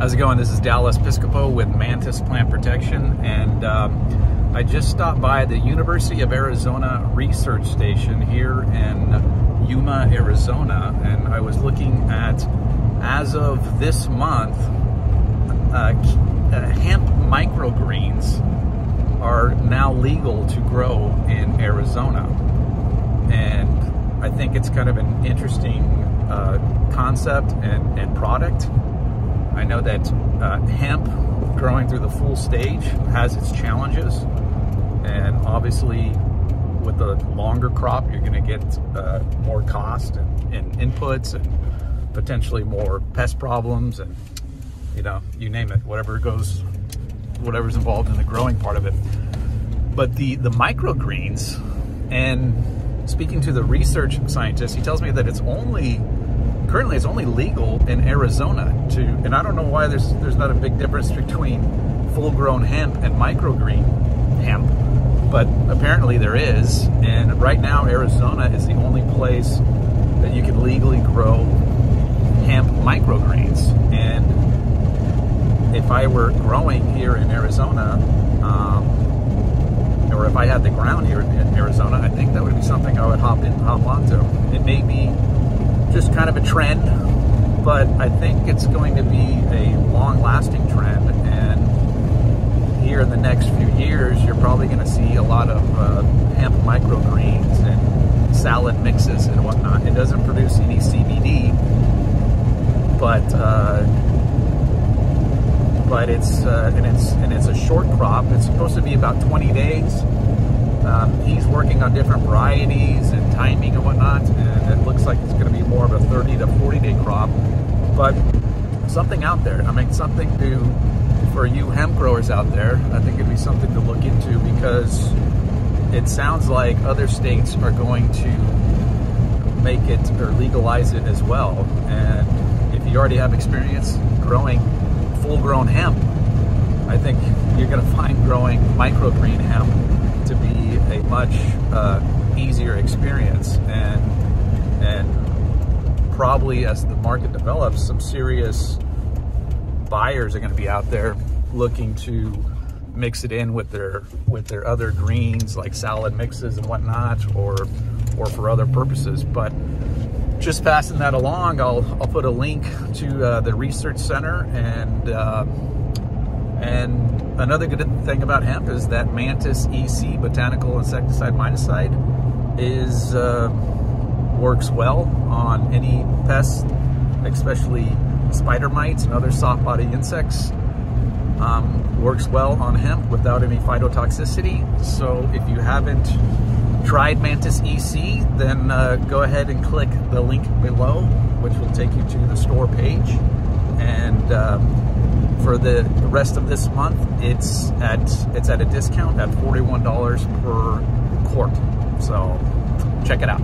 How's it going? This is Dallas Piscopo with Mantis Plant Protection, and um, I just stopped by the University of Arizona Research Station here in Yuma, Arizona, and I was looking at, as of this month, uh, uh, hemp microgreens are now legal to grow in Arizona. And I think it's kind of an interesting uh, concept and, and product. I know that uh, hemp growing through the full stage has its challenges, and obviously, with the longer crop, you're going to get uh, more cost and, and, inputs, and potentially more pest problems, and you know, you name it, whatever goes, whatever's involved in the growing part of it. But the the microgreens, and speaking to the research scientist, he tells me that it's only currently it's only legal in Arizona to, and I don't know why there's there's not a big difference between full-grown hemp and microgreen hemp, but apparently there is. And right now, Arizona is the only place that you can legally grow hemp microgreens. And if I were growing here in Arizona, um, or if I had the ground here in Arizona, I think that would be something I would hop in, hop onto. It may be just kind of a trend, but I think it's going to be a long-lasting trend. And here in the next few years, you're probably going to see a lot of uh, hemp microgreens and salad mixes and whatnot. It doesn't produce any CBD, but uh, but it's uh, and it's and it's a short crop. It's supposed to be about 20 days. Um, he's working on different varieties and timing and whatnot, and it looks like it's going to be more of a 30 to 40 day crop. But something out there. I mean, something to for you hemp growers out there. I think it'd be something to look into because it sounds like other states are going to make it or legalize it as well. And if you already have experience growing full-grown hemp, I think you're going to find growing microgreen hemp to be a much uh, easier experience and and probably as the market develops some serious buyers are going to be out there looking to mix it in with their with their other greens like salad mixes and whatnot or or for other purposes. But just passing that along I'll, I'll put a link to uh, the research center and uh, and another good thing about hemp is that Mantis EC botanical insecticide miticide is uh, works well on any pests, especially spider mites and other soft body insects. Um, works well on hemp without any phytotoxicity. So if you haven't tried Mantis EC, then uh, go ahead and click the link below, which will take you to the store page. And um, for the rest of this month, it's at it's at a discount at $41 per quart. So check it out.